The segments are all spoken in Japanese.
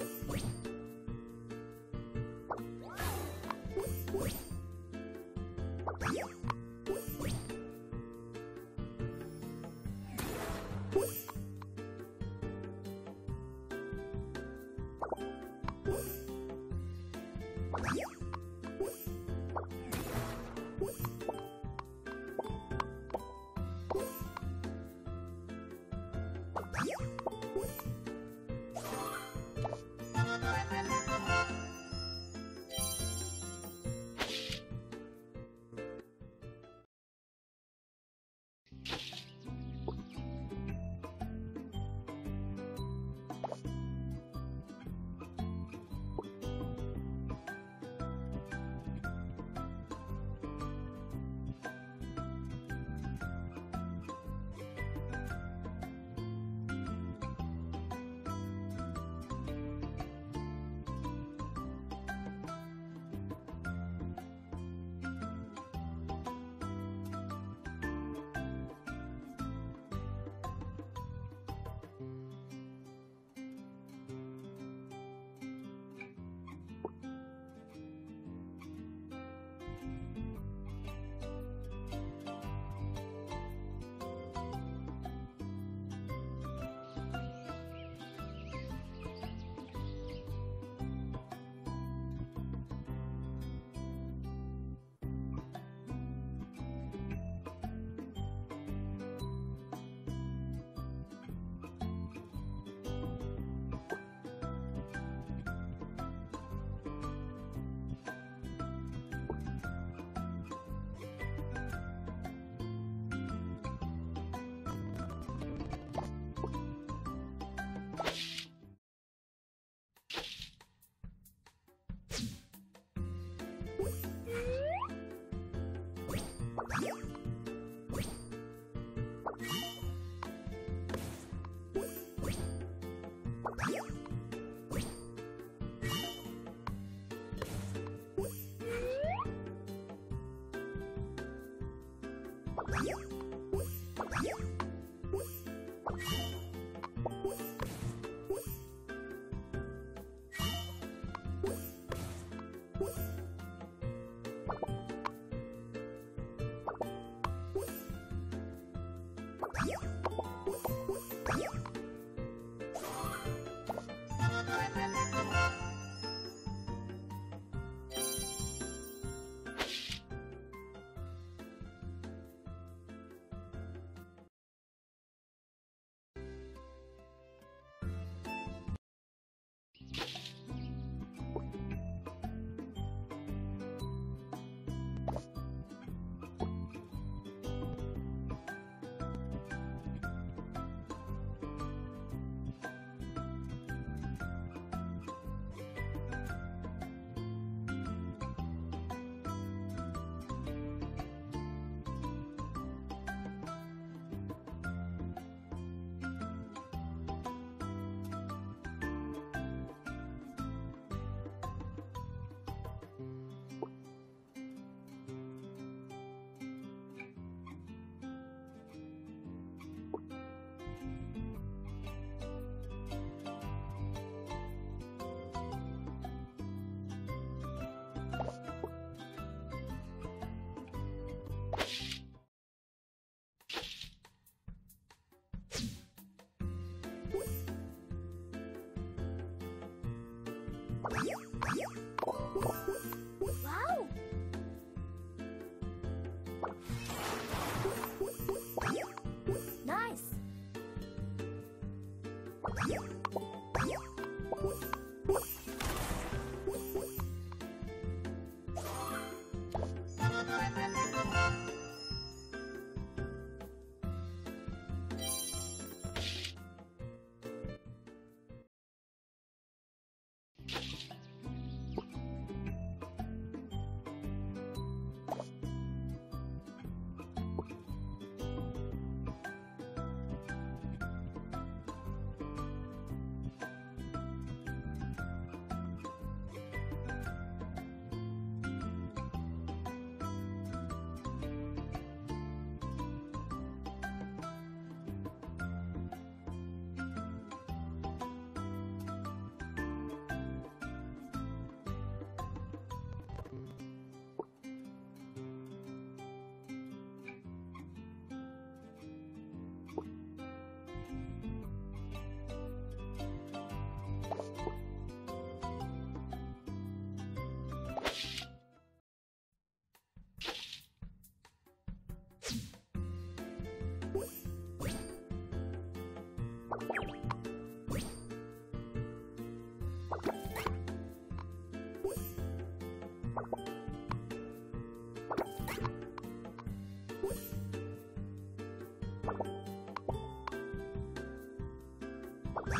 Thank you.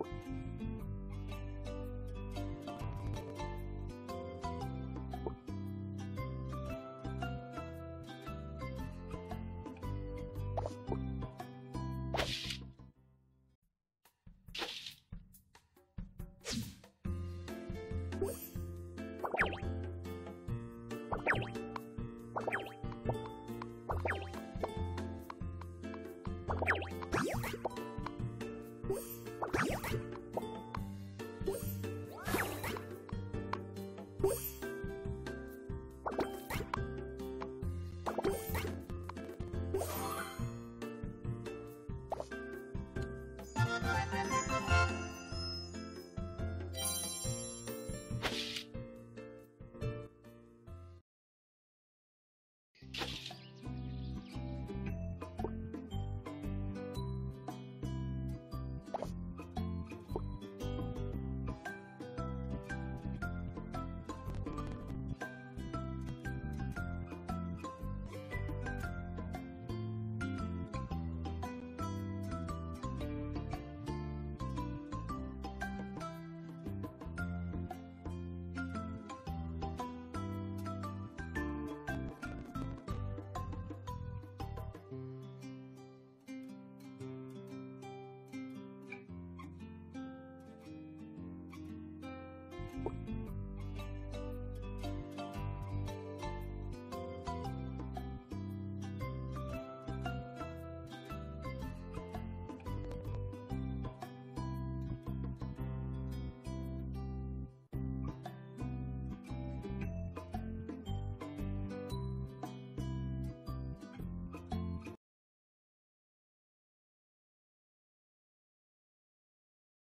あ。